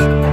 Bye.